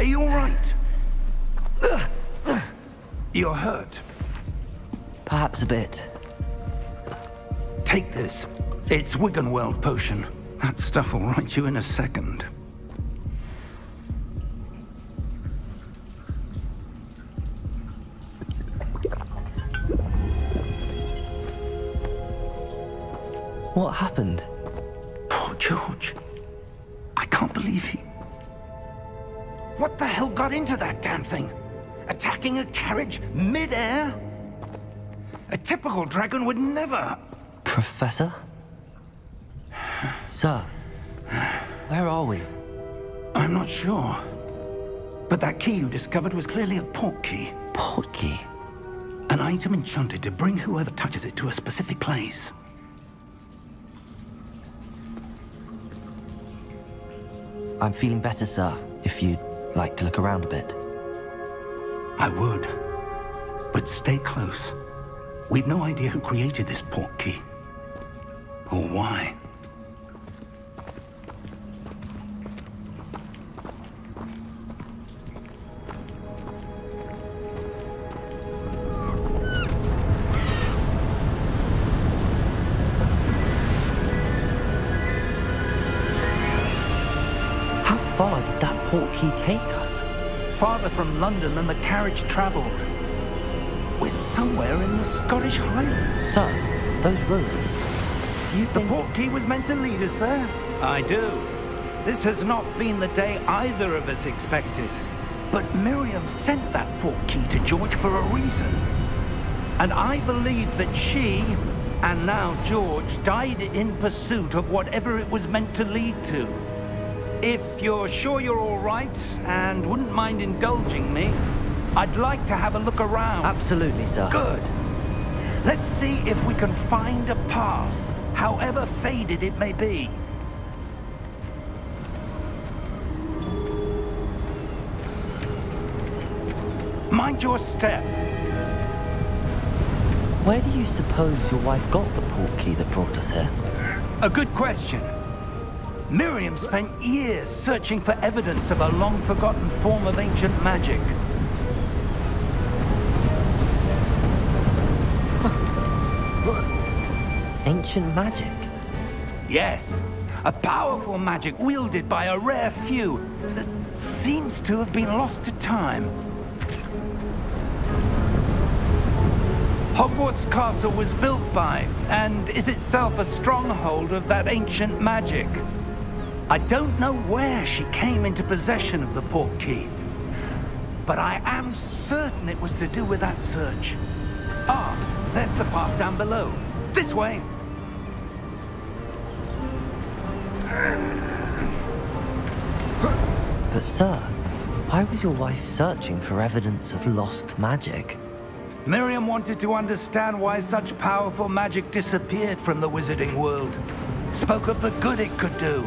Are you all right? You're hurt. Perhaps a bit. Take this. It's Wiggenweld potion. That stuff will right you in a second. What happened? Poor George. I can't believe he what the hell got into that damn thing? Attacking a carriage mid-air? A typical dragon would never... Professor? Sir, where are we? I'm not sure. But that key you discovered was clearly a port key. Port key? An item enchanted to bring whoever touches it to a specific place. I'm feeling better, sir, if you'd like to look around a bit. I would. But stay close. We've no idea who created this port key. Or why. That port key take us? Farther from London than the carriage travelled. We're somewhere in the Scottish Highlands. Sir, those ruins. Do you The think... port key was meant to lead us there? I do. This has not been the day either of us expected. But Miriam sent that port key to George for a reason. And I believe that she, and now George, died in pursuit of whatever it was meant to lead to. If you're sure you're all right and wouldn't mind indulging me, I'd like to have a look around. Absolutely, sir. Good. Let's see if we can find a path, however faded it may be. Mind your step. Where do you suppose your wife got the port key that brought us here? A good question. Miriam spent years searching for evidence of a long-forgotten form of ancient magic. Ancient magic? Yes, a powerful magic wielded by a rare few that seems to have been lost to time. Hogwarts Castle was built by, and is itself a stronghold of that ancient magic. I don't know where she came into possession of the port key, but I am certain it was to do with that search. Ah, there's the path down below. This way. But sir, why was your wife searching for evidence of lost magic? Miriam wanted to understand why such powerful magic disappeared from the wizarding world. Spoke of the good it could do.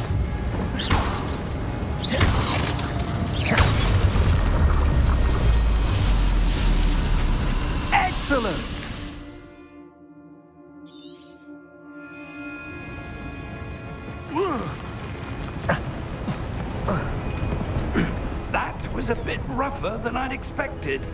Excellent! That was a bit rougher than I'd expected.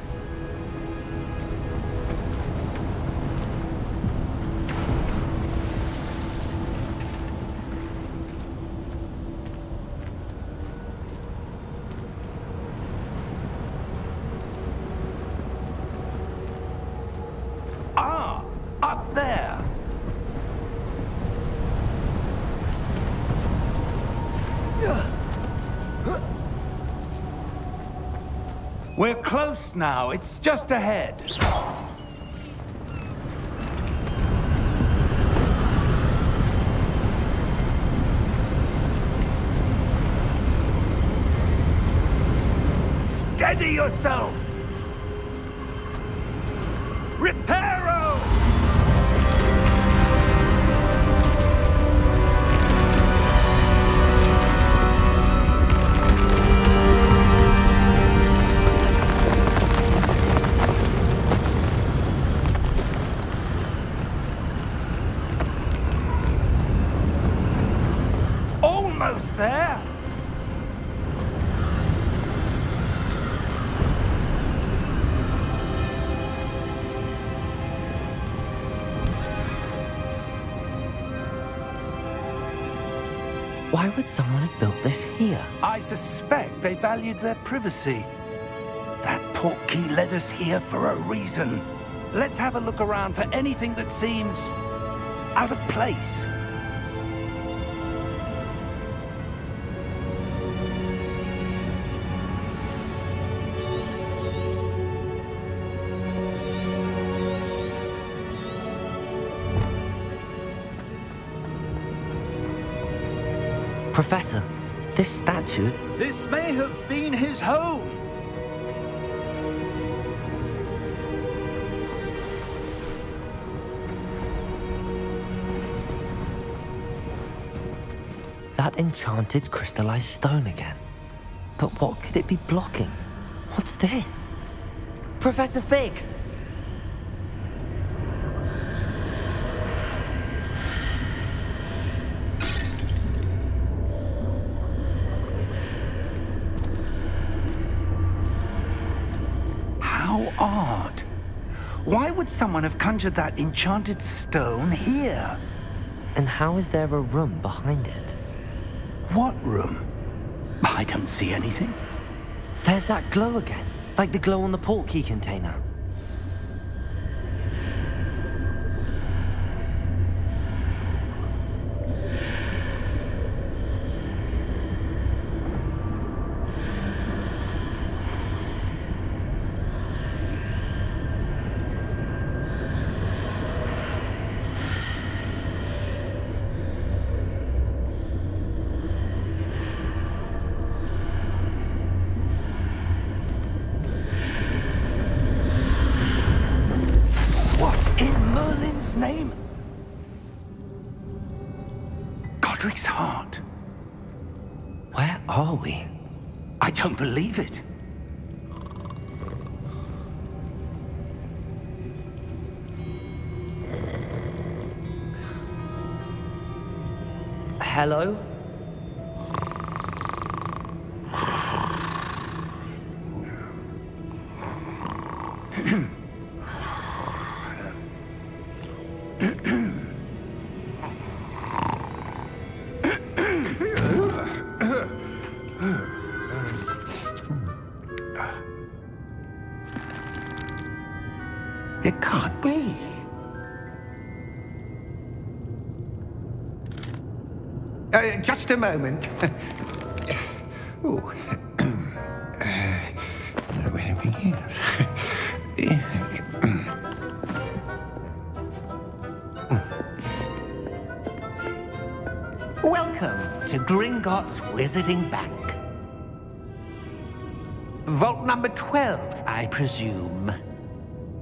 Close now. It's just ahead. Steady yourself! Close there. Why would someone have built this here? I suspect they valued their privacy. That portkey led us here for a reason. Let's have a look around for anything that seems out of place. Professor, this statue... This may have been his home. That enchanted crystallized stone again. But what could it be blocking? What's this? Professor Fig! Odd. Why would someone have conjured that enchanted stone here? And how is there a room behind it? What room? I don't see anything. There's that glow again, like the glow on the portkey container. Godric's heart. Where are we? I don't believe it. Hello? Uh, just a moment. Ooh. Uh, where do we begin? Welcome to Gringotts Wizarding Bank. Vault number 12, I presume.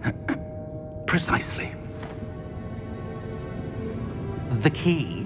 Precisely. The key?